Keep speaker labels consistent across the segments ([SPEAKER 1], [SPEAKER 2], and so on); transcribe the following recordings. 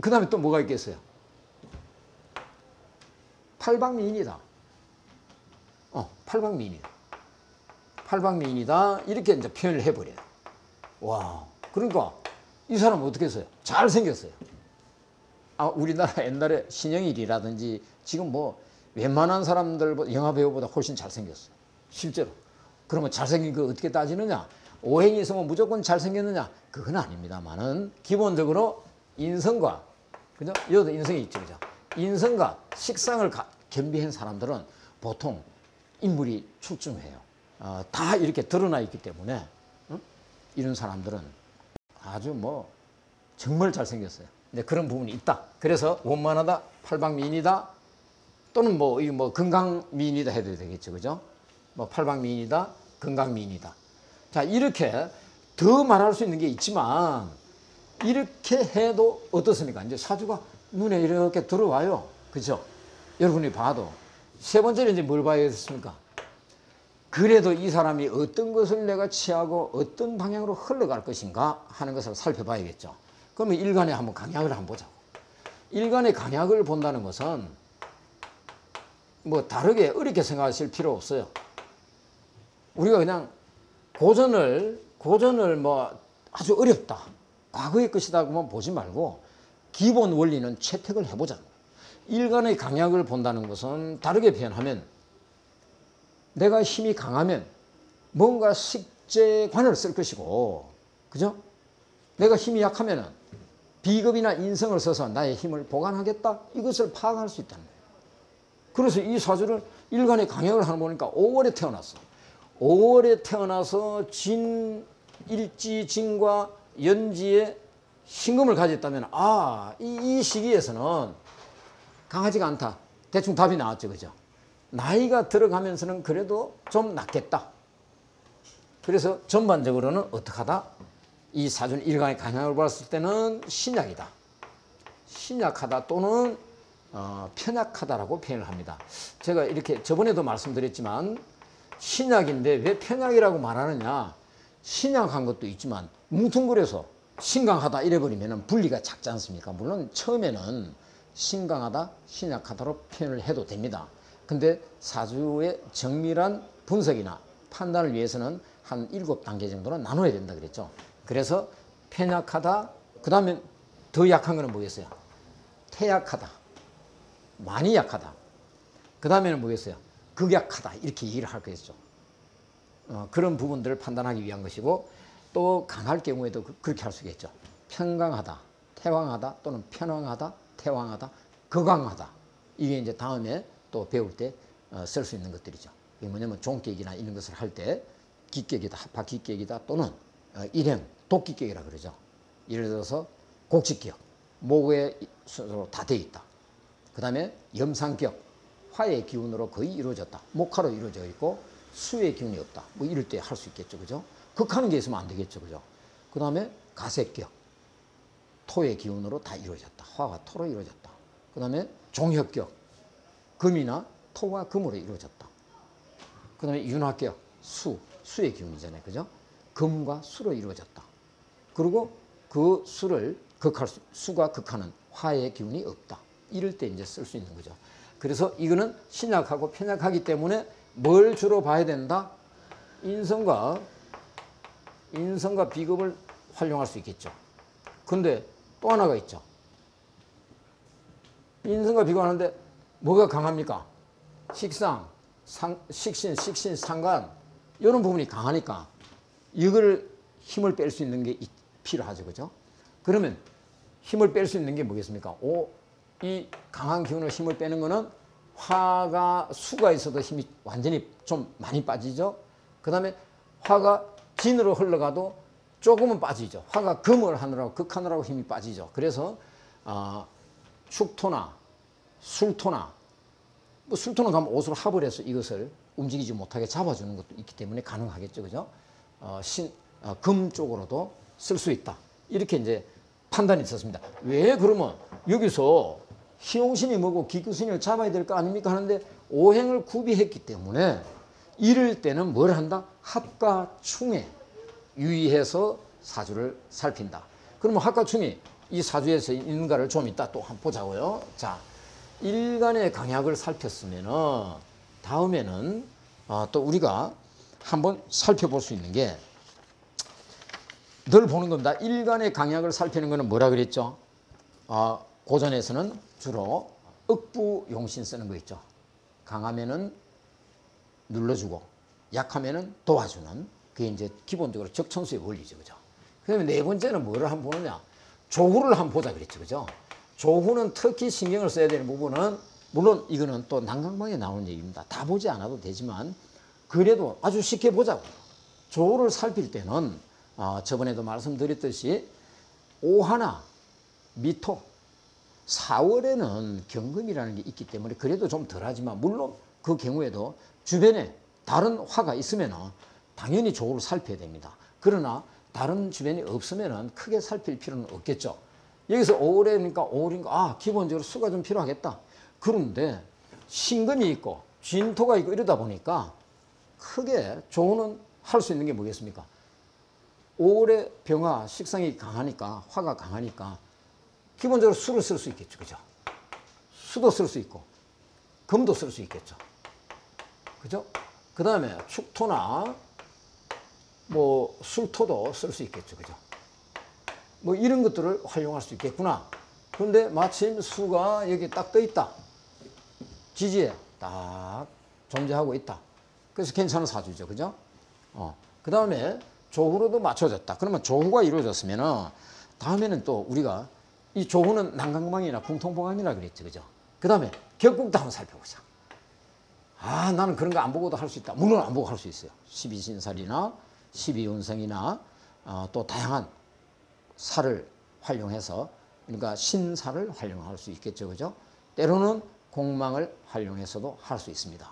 [SPEAKER 1] 그 다음에 또 뭐가 있겠어요? 팔방미인이다. 어, 팔방미인이다. 팔방미인이다. 이렇게 이제 표현을 해버려요. 와, 그러니까 이 사람 어떻게 했어요? 잘생겼어요. 아, 우리나라 옛날에 신영일이라든지 지금 뭐 웬만한 사람들 영화 배우보다 훨씬 잘생겼어요. 실제로. 그러면 잘생긴 거 어떻게 따지느냐? 오행이 있으면 무조건 잘생겼느냐? 그건 아닙니다만은 기본적으로 인성과 그죠? 여도 인성이 있죠, 그죠? 인성과 식상을 가, 겸비한 사람들은 보통 인물이 출중해요. 어, 다 이렇게 드러나 있기 때문에 응? 이런 사람들은 아주 뭐 정말 잘생겼어요. 근데 그런 부분이 있다. 그래서 원만하다, 팔방미인이다, 또는 뭐, 뭐 건강미인이다 해도 되겠죠, 그죠? 뭐 팔방미인이다, 건강미인이다. 자 이렇게 더 말할 수 있는 게 있지만 이렇게 해도 어떻습니까? 이제 사주가 눈에 이렇게 들어와요. 그죠? 여러분이 봐도. 세 번째는 이제 뭘 봐야겠습니까? 그래도 이 사람이 어떤 것을 내가 취하고 어떤 방향으로 흘러갈 것인가 하는 것을 살펴봐야겠죠. 그러면 일간에 한번 강약을 한번 보자고. 일간의 강약을 본다는 것은 뭐 다르게 어렵게 생각하실 필요 없어요. 우리가 그냥 고전을 고전을 뭐 아주 어렵다. 과거의 것이다고만 보지 말고 기본 원리는 채택을 해보자. 일간의 강약을 본다는 것은 다르게 표현하면 내가 힘이 강하면 뭔가 식재관을 쓸 것이고, 그죠? 내가 힘이 약하면 비겁이나 인성을 써서 나의 힘을 보관하겠다? 이것을 파악할 수 있다는 거예요. 그래서 이 사주를 일간의 강약을 하나 보니까 5월에 태어났어. 5월에 태어나서 진, 일지, 진과 연지에 신금을 가졌다면, 아, 이, 이 시기에서는 강하지가 않다. 대충 답이 나왔죠. 그죠? 나이가 들어가면서는 그래도 좀 낫겠다. 그래서 전반적으로는 어떻게 하다? 이 사준 일간의 강약을 봤을 때는 신약이다. 신약하다 또는 어, 편약하다라고 표현을 합니다. 제가 이렇게 저번에도 말씀드렸지만 신약인데 왜 편약이라고 말하느냐? 신약한 것도 있지만 뭉퉁거려서 신강하다 이래버리면 분리가 작지 않습니까? 물론 처음에는 신강하다, 신약하다로 표현을 해도 됩니다. 근데 사주의 정밀한 분석이나 판단을 위해서는 한 일곱 단계 정도는 나눠야 된다 그랬죠. 그래서 편약하다, 그 다음에 더 약한 거는 뭐겠어요? 태약하다, 많이 약하다. 그 다음에는 뭐겠어요? 극약하다 이렇게 얘기를 할 거겠죠. 어, 그런 부분들을 판단하기 위한 것이고 또 강할 경우에도 그, 그렇게 할 수 있겠죠. 편강하다, 태왕하다 또는 편왕하다, 태왕하다, 거강하다. 이게 이제 다음에 또 배울 때 쓸수 어, 있는 것들이죠. 이게 뭐냐면 종격이나 이런 것을 할 때 기격이다, 합기격이다 또는 어, 일행, 독기격이라 그러죠. 예를 들어서 곡식격, 목의 순서로 다 되어 있다. 그 다음에 염상격, 화의 기운으로 거의 이루어졌다. 목화로 이루어져 있고 수의 기운이 없다. 뭐 이럴 때 할 수 있겠죠. 그죠? 극하는 게 있으면 안 되겠죠. 그죠? 그 다음에 가색격, 토의 기운으로 다 이루어졌다. 화가 토로 이루어졌다. 그 다음에 종혁격, 금이나 토와 금으로 이루어졌다. 그 다음에 윤화격, 수, 수의 기운이잖아요. 그죠? 금과 수로 이루어졌다. 그리고 그 수를 극할 수, 수가 극하는 화의 기운이 없다. 이럴 때 이제 쓸 수 있는 거죠. 그래서 이거는 신약하고 편약하기 때문에 뭘 주로 봐야 된다? 인성과 인성과 비급을 활용할 수 있겠죠. 근데 또 하나가 있죠. 인성과 비교하는데 뭐가 강합니까? 식상, 상, 식신, 식신, 상관 이런 부분이 강하니까 이걸 힘을 뺄 수 있는 게 필요하죠. 그죠? 그러면 힘을 뺄 수 있는 게 뭐겠습니까? 오, 이 강한 기운을 힘을 빼는 거는 화가 수가 있어도 힘이 완전히 좀 많이 빠지죠. 그 다음에 화가 진으로 흘러가도 조금은 빠지죠. 화가 금을 하느라고 극하느라고 힘이 빠지죠. 그래서 어, 축토나 술토나 뭐 술토는 가면 옷으로 합을 해서 이것을 움직이지 못하게 잡아주는 것도 있기 때문에 가능하겠죠. 그죠? 어, 신, 어, 금 쪽으로도 쓸 수 있다. 이렇게 이제 판단이 있었습니다. 왜 그러면 여기서 희용신이 뭐고 기구신을 잡아야 될 거 아닙니까 하는데 오행을 구비했기 때문에 이럴 때는 뭘 한다? 합과 충에 유의해서 사주를 살핀다. 그러면 합과 충이 이 사주에서 있는가를 좀 이따 또 한번 보자고요. 자, 일간의 강약을 살폈으면은 다음에는 어, 또 우리가 한번 살펴볼 수 있는 게 늘 보는 겁니다. 일간의 강약을 살피는 것은 뭐라 그랬죠? 어, 고전에서는 주로 억부 용신 쓰는 거 있죠. 강하면은 눌러주고 약하면은 도와주는 그게 이제 기본적으로 적천수의 원리죠. 그죠? 그 다음에 네 번째는 뭐를 한번 보느냐? 조후를 한번 보자 그랬죠. 그죠? 조후는 특히 신경을 써야 되는 부분은 물론 이거는 또 난강방에 나오는 얘기입니다. 다 보지 않아도 되지만 그래도 아주 쉽게 보자고. 조후를 살필 때는 어, 저번에도 말씀드렸듯이 오하나 미토 4월에는 경금이라는 게 있기 때문에 그래도 좀 덜하지만 물론 그 경우에도 주변에 다른 화가 있으면 당연히 조후를 살펴야 됩니다. 그러나 다른 주변이 없으면 크게 살필 필요는 없겠죠. 여기서 5월에니까 5월인가 아 기본적으로 수가 좀 필요하겠다. 그런데 신금이 있고 진토가 있고 이러다 보니까 크게 조후는 할 수 있는 게 뭐겠습니까? 5월에 병화 식상이 강하니까 화가 강하니까 기본적으로 수를 쓸 수 있겠죠. 그죠? 수도 쓸 수 있고 금도 쓸 수 있겠죠. 그죠? 그 다음에 축토나 뭐 술토도 쓸 수 있겠죠. 그죠? 뭐 이런 것들을 활용할 수 있겠구나. 그런데 마침 수가 여기 딱 떠 있다. 지지에 딱 존재하고 있다. 그래서 괜찮은 사주죠. 그죠? 어. 그 다음에 조후로도 맞춰졌다. 그러면 조후가 이루어졌으면 다음에는 또 우리가 이 조후는 난강방이나 궁통봉암이라 그랬죠. 그죠? 그 다음에 격국도 한번 살펴보자. 아, 나는 그런 거 안 보고도 할 수 있다. 물론 안 보고 할 수 있어요. 12신살이나 12운성이나 어, 또 다양한 살을 활용해서 그러니까 신살을 활용할 수 있겠죠. 그죠? 때로는 공망을 활용해서도 할 수 있습니다.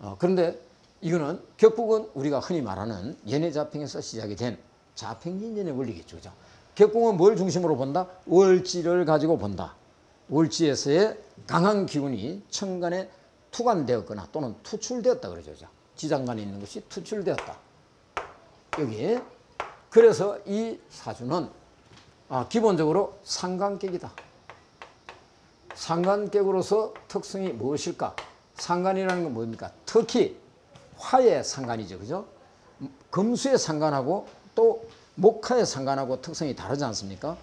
[SPEAKER 1] 어, 그런데 이거는 격국은 우리가 흔히 말하는 연애자평에서 시작이 된 자평진전의 원리겠죠. 그죠? 격국은 뭘 중심으로 본다? 월지를 가지고 본다. 월지에서의 강한 기운이 천간에 투간되었거나 또는 투출되었다 그러죠. 지장간에 있는 것이 투출되었다. 여기 그래서 이 사주는 아, 기본적으로 상관객이다. 상관객으로서 특성이 무엇일까? 상관이라는 건 뭡니까? 특히 화의 상관이죠. 그죠? 금수의 상관하고 또 목화의 상관하고 특성이 다르지 않습니까?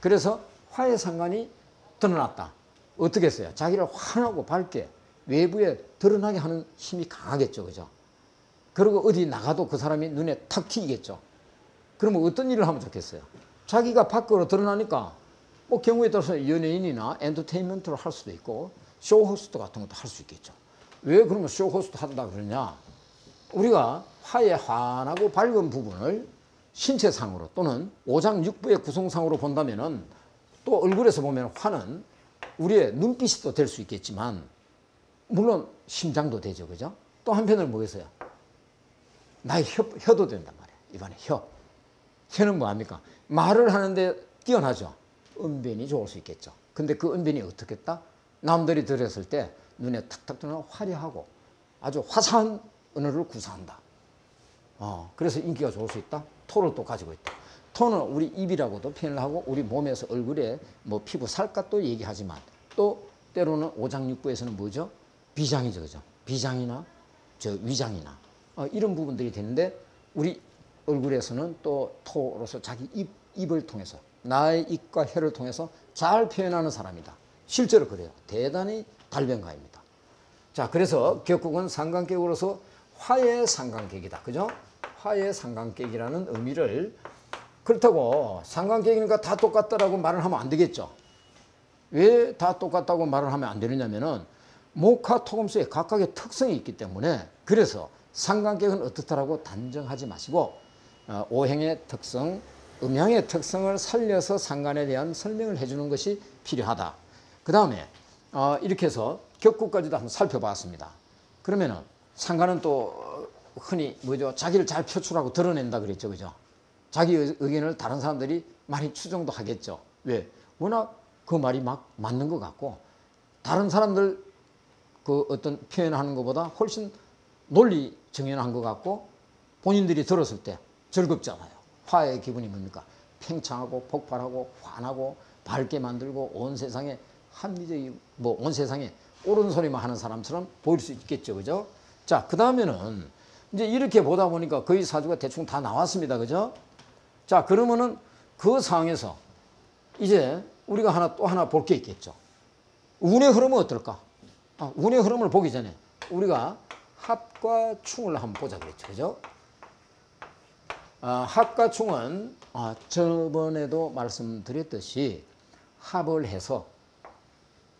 [SPEAKER 1] 그래서 화의 상관이 드러났다. 어떻게 했어요? 자기를 환하고 밝게 외부에 드러나게 하는 힘이 강하겠죠. 그죠? 그리고 어디 나가도 그 사람이 눈에 탁 튀겠죠. 그러면 어떤 일을 하면 좋겠어요? 자기가 밖으로 드러나니까 뭐 경우에 따라서 연예인이나 엔터테인먼트를 할 수도 있고 쇼 호스트 같은 것도 할 수 있겠죠. 왜 그러면 쇼 호스트 한다 그러냐? 우리가 화의 환하고 밝은 부분을 신체상으로 또는 오장육부의 구성상으로 본다면은 또 얼굴에서 보면 화는 우리의 눈빛이 또 될 수 있겠지만 물론 심장도 되죠. 그죠? 또 한편으로 뭐겠어요? 나의 혀, 혀도 된단 말이에요. 이번에 혀. 혀는 뭐합니까? 말을 하는데 뛰어나죠. 은변이 좋을 수 있겠죠. 근데 그 은변이 어떻게 했다? 남들이 들었을 때 눈에 탁탁 들어 화려하고 아주 화사한 언어를 구사한다. 어, 그래서 인기가 좋을 수 있다. 토를 또 가지고 있다. 토는 우리 입이라고도 표현을 하고 우리 몸에서 얼굴에 뭐 피부 살갗도 얘기하지만 또 때로는 오장육부에서는 뭐죠? 비장이죠. 그죠? 비장이나 저 위장이나 어, 이런 부분들이 되는데 우리 얼굴에서는 또 토로서 자기 입, 입을 통해서 나의 입과 혀를 통해서 잘 표현하는 사람이다. 실제로 그래요. 대단히 달변가입니다. 자, 그래서 격국은 상관격으로서 화의 상관객이다. 그죠? 화의 상관객이라는 의미를 그렇다고 상관객이니까 다 똑같다라고 말을 하면 안 되겠죠. 왜 다 똑같다고 말을 하면 안 되느냐면은 목화 토금수에 각각의 특성이 있기 때문에 그래서 상관객은 어떻다라고 단정하지 마시고 어, 오행의 특성, 음양의 특성을 살려서 상관에 대한 설명을 해주는 것이 필요하다. 그 다음에 어, 이렇게 해서 격구까지도 한번 살펴봤습니다. 그러면은 상관은 또 흔히 뭐죠? 자기를 잘 표출하고 드러낸다 그랬죠. 그죠? 자기 의견을 다른 사람들이 많이 추정도 하겠죠. 왜? 워낙 그 말이 막 맞는 것 같고 다른 사람들 그 어떤 표현하는 것보다 훨씬 논리 정연한 것 같고 본인들이 들었을 때 즐겁잖아요. 화의 기분이 뭡니까? 팽창하고 폭발하고 환하고 밝게 만들고 온 세상에 합리적인 뭐 온 세상에 옳은 소리만 하는 사람처럼 보일 수 있겠죠. 그죠? 자, 그다음에는 이제 이렇게 보다 보니까 거의 사주가 대충 다 나왔습니다. 그죠? 자, 그러면은 그 상황에서 이제 우리가 하나 또 하나 볼 게 있겠죠. 운의 흐름은 어떨까? 아, 운의 흐름을 보기 전에 우리가 합과 충을 한번 보자 그랬죠. 그죠? 아, 합과 충은 아, 저번에도 말씀드렸듯이 합을 해서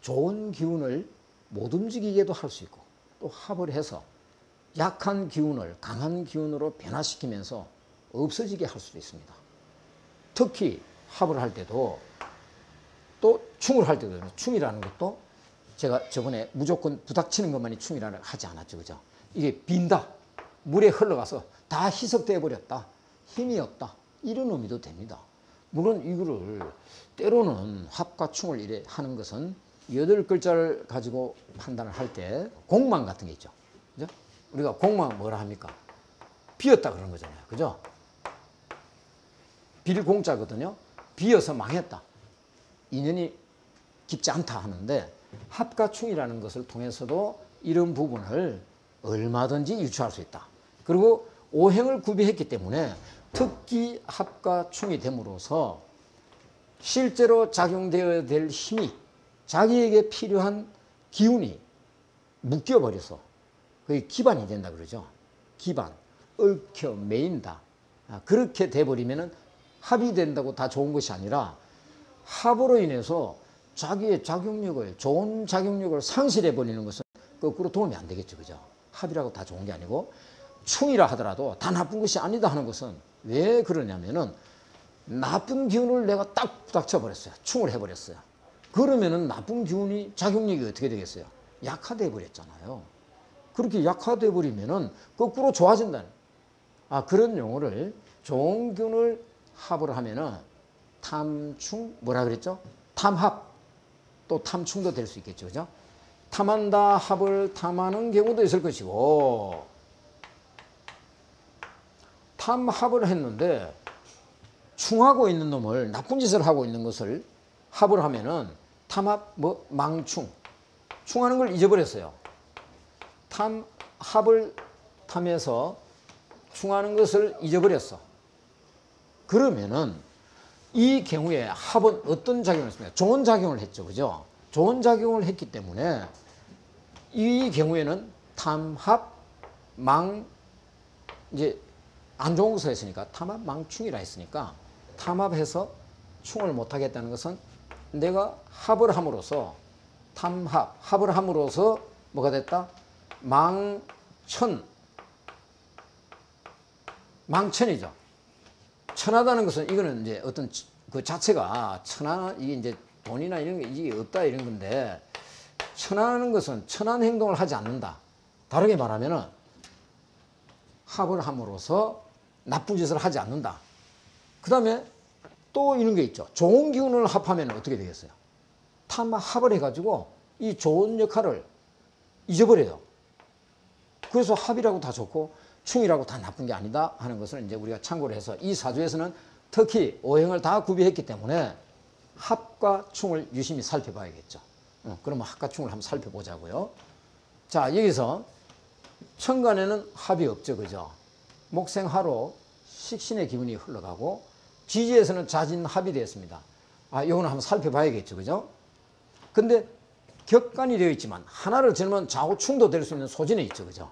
[SPEAKER 1] 좋은 기운을 못 움직이게도 할 수 있고 또 합을 해서 약한 기운을 강한 기운으로 변화시키면서 없어지게 할 수도 있습니다. 특히 합을 할 때도 또 충을 할 때도 충이라는 것도 제가 저번에 무조건 부닥치는 것만이 충이라는 하지 않았죠. 그죠? 이게 빈다. 물에 흘러가서 다 희석돼 버렸다. 힘이 없다. 이런 의미도 됩니다. 물론 이거를 때로는 합과 충을 이래 하는 것은 여덟 글자를 가지고 판단을 할 때 공망 같은 게 있죠. 그죠? 우리가 공망 뭐라 합니까? 비었다 그런 거잖아요. 그죠? 빌 공자거든요. 비어서 망했다. 인연이 깊지 않다 하는데 합과 충이라는 것을 통해서도 이런 부분을 얼마든지 유추할 수 있다. 그리고 오행을 구비했기 때문에 특기 합과 충이 됨으로써 실제로 작용되어야 될 힘이 자기에게 필요한 기운이 묶여버려서 그게 기반이 된다 그러죠. 기반, 얽혀 매인다. 아, 그렇게 돼버리면 합이 된다고 다 좋은 것이 아니라 합으로 인해서 자기의 작용력을 좋은 작용력을 상실해 버리는 것은 거꾸로 도움이 안 되겠죠. 그죠? 합이라고 다 좋은 게 아니고 충이라 하더라도 다 나쁜 것이 아니다 하는 것은 왜 그러냐면은 나쁜 기운을 내가 딱 부닥쳐 버렸어요. 충을 해 버렸어요. 그러면은 나쁜 기운이 작용력이 어떻게 되겠어요? 약화돼 버렸잖아요. 그렇게 약화돼 버리면은 거꾸로 좋아진다는 아 그런 용어를 좋은 기운을 합을 하면은 탐충 뭐라 그랬죠? 탐합 또 탐충도 될 수 있겠죠. 그죠? 탐한다 합을 탐하는 경우도 있을 것이고 탐합을 했는데 충하고 있는 놈을 나쁜 짓을 하고 있는 것을 합을 하면은 탐합 뭐 망충 충하는 걸 잊어버렸어요. 탐합을 탐해서 충하는 것을 잊어버렸어. 그러면은 이 경우에 합은 어떤 작용을 했습니까? 좋은 작용을 했죠. 그죠? 좋은 작용을 했기 때문에 이 경우에는 탐합, 망, 이제 안 좋은 것을 했으니까 탐합, 망충이라 했으니까 탐합해서 충을 못하겠다는 것은 내가 합을 함으로써 탐합, 합을 함으로써 뭐가 됐다? 망천, 망천이죠. 천하다는 것은 이거는 이제 어떤 그 자체가 천하 이게 이제 돈이나 이런 게 이게 없다 이런 건데 천하는 것은 천한 행동을 하지 않는다. 다르게 말하면은 합을 함으로써 나쁜 짓을 하지 않는다. 그 다음에 또 이런 게 있죠. 좋은 기운을 합하면 어떻게 되겠어요? 탐합을 해가지고 이 좋은 역할을 잊어버려요. 그래서 합이라고 다 좋고 충이라고 다 나쁜 게 아니다 하는 것을 이제 우리가 참고를 해서 이 사주에서는 특히 오행을 다 구비했기 때문에 합과 충을 유심히 살펴봐야겠죠. 어, 그러면 합과 충을 한번 살펴보자고요. 자 여기서 천간에는 합이 없죠. 그죠? 목생하로 식신의 기운이 흘러가고 지지에서는 자진 합이 되었습니다. 아, 이거는 한번 살펴봐야겠죠. 그죠? 근데 격간이 되어 있지만 하나를 지르면 좌우충도 될 수 있는 소진에 있죠. 그죠?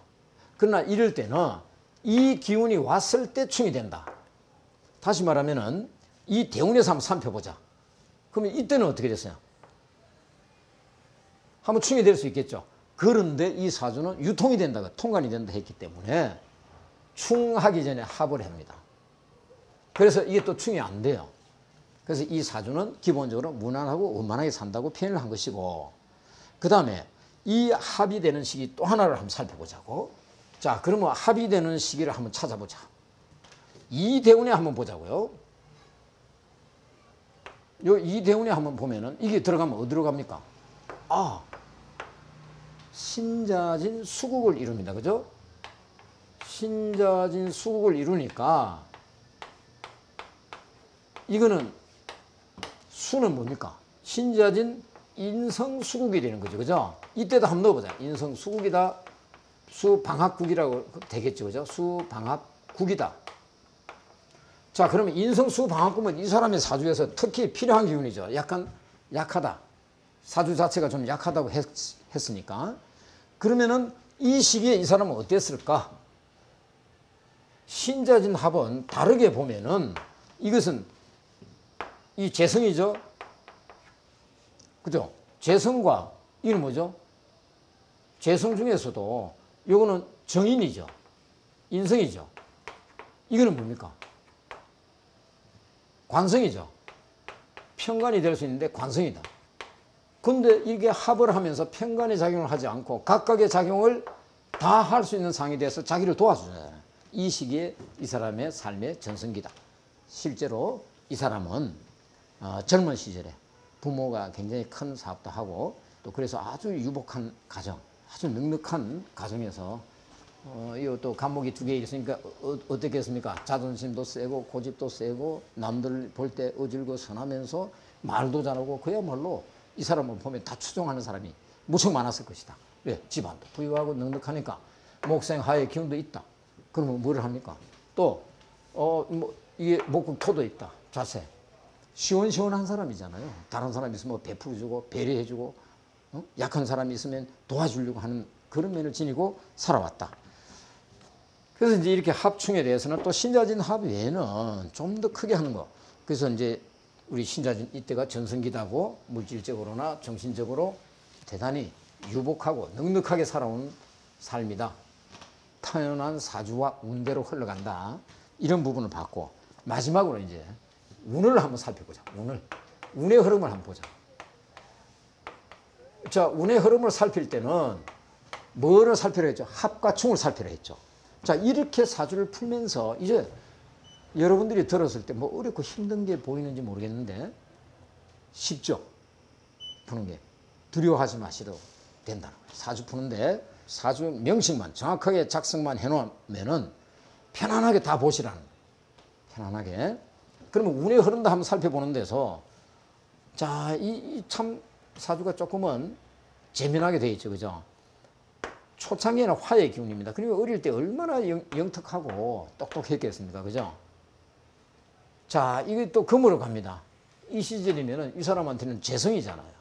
[SPEAKER 1] 그러나 이럴 때는 이 기운이 왔을 때 충이 된다. 다시 말하면 은 이 대운에서 한번 살펴보자. 그러면 이때는 어떻게 됐어요? 한번 충이 될 수 있겠죠. 그런데 이 사주는 유통이 된다고 통관이 된다 했기 때문에 충하기 전에 합을 합니다. 그래서 이게 또 충이 안 돼요. 그래서 이 사주는 기본적으로 무난하고 원만하게 산다고 표현을 한 것이고 그 다음에 이 합이 되는 시기 또 하나를 한번 살펴보자고 자 그러면 합이 되는 시기를 한번 찾아보자 이대운에 한번 보자고요 요 이대운에 한번 보면은 이게 들어가면 어디로 갑니까 아 신자진 수국을 이룹니다 그죠 신자진 수국을 이루니까 이거는 수는 뭡니까? 신자진 인성수국이 되는 거죠. 그죠? 이때도 한번 넣어보자. 인성수국이다. 수방합국이라고 되겠죠. 그죠? 수방합국이다. 자, 그러면 인성 수방합국은 이 사람의 사주에서 특히 필요한 기운이죠. 약간 약하다. 사주 자체가 좀 약하다고 했, 했으니까. 그러면은 이 시기에 이 사람은 어땠을까? 신자진 합은 다르게 보면은 이것은 이 재성이죠. 그죠? 재성과 이는 뭐죠? 재성 중에서도 이거는 정인이죠. 인성이죠. 이거는 뭡니까? 관성이죠. 편관이 될 수 있는데 관성이다. 근데 이게 합을 하면서 편관의 작용을 하지 않고 각각의 작용을 다 할 수 있는 상이 돼서 자기를 도와주잖아요. 이 시기에 이 사람의 삶의 전성기다. 실제로 이 사람은 어, 젊은 시절에 부모가 굉장히 큰 사업도 하고 또 그래서 아주 유복한 가정, 아주 넉넉한 가정에서 어, 이또 감목이 두 개 있으니까 어, 어떻겠습니까? 자존심도 세고 고집도 세고 남들 볼 때 어질고 선하면서 말도 잘하고 그야말로 이 사람을 보면 다 추종하는 사람이 무척 많았을 것이다. 왜? 집안도 부유하고 넉넉하니까 목생 하의 기운도 있다. 그러면 뭐를 합니까? 또, 어, 뭐, 이게 목국 토도 있다. 자세. 시원시원한 사람이잖아요. 다른 사람 있으면 뭐 베풀어주고 배려해주고 어? 약한 사람이 있으면 도와주려고 하는 그런 면을 지니고 살아왔다. 그래서 이제 이렇게 합충에 대해서는 또 신자진 합 외에는 좀 더 크게 하는 거. 그래서 이제 우리 신자진 이때가 전성기다고 물질적으로나 정신적으로 대단히 유복하고 넉넉하게 살아온 삶이다. 타연한 사주와 운대로 흘러간다. 이런 부분을 봤고 마지막으로 이제 운을 한번 살펴보자. 운을. 운의 흐름을 한번 보자. 자, 운의 흐름을 살필 때는 뭐를 살피려 했죠? 합과 충을 살피려 했죠. 자, 이렇게 사주를 풀면서 이제 여러분들이 들었을 때 뭐 어렵고 힘든 게 보이는지 모르겠는데 쉽죠? 푸는 게. 두려워하지 마시도 된다는 거예요. 사주 푸는데 사주 명식만 정확하게 작성만 해놓으면은 편안하게 다 보시라는 거예요. 편안하게. 그러면 운의 흐름도 한번 살펴보는 데서 자, 이 참 사주가 조금은 재미나게 되어 있죠. 그죠? 초창기에는 화의 기운입니다. 그리고 어릴 때 얼마나 영, 영특하고 똑똑했겠습니까? 그죠? 자, 이게 또 금으로 갑니다. 이 시절이면은 이 사람한테는 재성이잖아요.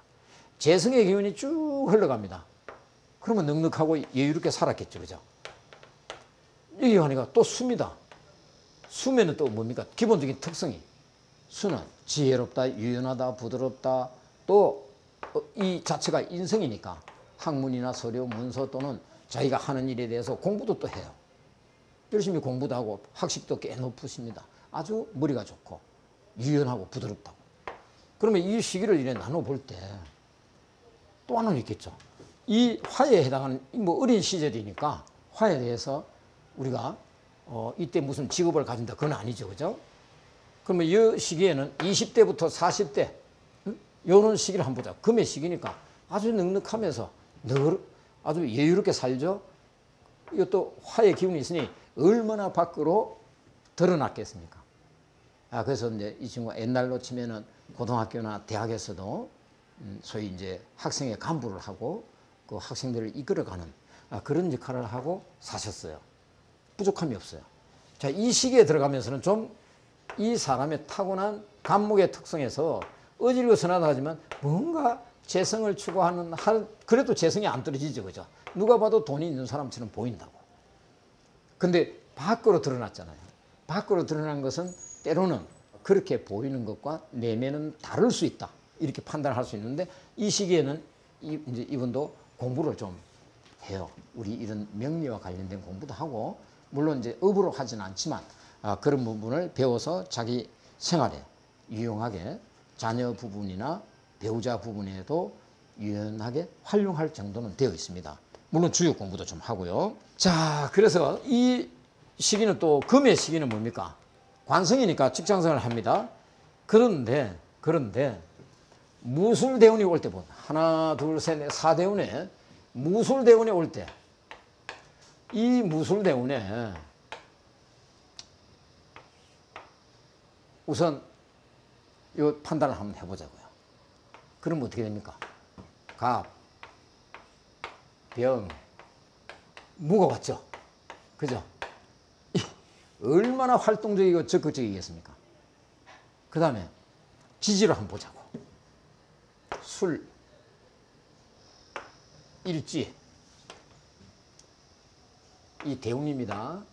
[SPEAKER 1] 재성의 기운이 쭉 흘러갑니다. 그러면 넉넉하고 여유롭게 살았겠죠. 그죠? 여기 가니까 또 수입니다. 수면은 또 뭡니까? 기본적인 특성이. 수는 지혜롭다, 유연하다, 부드럽다, 또 이 자체가 인성이니까 학문이나 서류, 문서 또는 자기가 하는 일에 대해서 공부도 또 해요. 열심히 공부도 하고 학식도 꽤 높으십니다. 아주 머리가 좋고 유연하고 부드럽다고. 그러면 이 시기를 이래 나눠볼 때 또 하나는 있겠죠. 이 화에 해당하는 뭐 어린 시절이니까 화에 대해서 우리가 어 이때 무슨 직업을 가진다 그건 아니죠. 그죠? 그러면 이 시기에는 20대부터 40대 요런 시기를 한번 보자. 금의 시기니까 아주 넉넉하면서 늘 아주 여유롭게 살죠. 이것도 화의 기운이 있으니 얼마나 밖으로 드러났겠습니까? 아, 그래서 이제 이 친구가 옛날로 치면은 고등학교나 대학에서도 음, 소위 이제 학생의 간부를 하고 그 학생들을 이끌어가는 아, 그런 역할을 하고 사셨어요. 부족함이 없어요. 자, 이 시기에 들어가면서는 좀 이 사람의 타고난 감목의 특성에서 어질고 선하다 하지만 뭔가 재성을 추구하는 할 그래도 재성이 안 떨어지죠, 그죠? 누가 봐도 돈이 있는 사람처럼 보인다고. 근데 밖으로 드러났잖아요. 밖으로 드러난 것은 때로는 그렇게 보이는 것과 내면은 다를 수 있다. 이렇게 판단할 수 있는데 이 시기에는 이, 이제 이분도 공부를 좀 해요. 우리 이런 명리와 관련된 공부도 하고 물론 이제 업으로 하지는 않지만 아, 그런 부분을 배워서 자기 생활에 유용하게 자녀 부분이나 배우자 부분에도 유연하게 활용할 정도는 되어 있습니다. 물론 주요 공부도 좀 하고요. 자, 그래서 이 시기는 또 금의 시기는 뭡니까? 관성이니까 직장생활을 합니다. 그런데 그런데 무술 대운이 올때본 하나 둘셋넷 사 대운에 무술 대운이 올 때 이 무술 대운에 우선 요 판단을 한번 해보자고요. 그럼 어떻게 됩니까? 갑, 병, 무가 왔죠. 그죠? 이, 얼마나 활동적이고 적극적이겠습니까? 그 다음에 지지를 한번 보자고. 술, 일지, 이 대운입니다.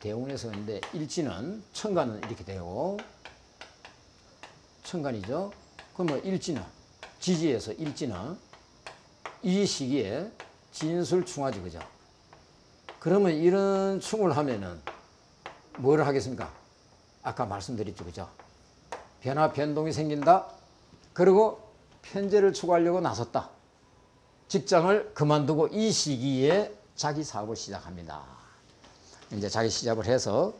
[SPEAKER 1] 대운에서 근데 일지는 천간은 이렇게 되고 천간이죠. 그러면 일지는 지지에서 일지는 이 시기에 진술 충하지 그죠. 그러면 이런 충을 하면은 뭘 하겠습니까? 아까 말씀드렸죠 그죠. 변화 변동이 생긴다. 그리고 편제를 추구하려고 나섰다. 직장을 그만두고 이 시기에 자기 사업을 시작합니다. 이제 자기 시작을 해서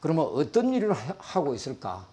[SPEAKER 1] 그러면 어떤 일을 하- 하고 있을까?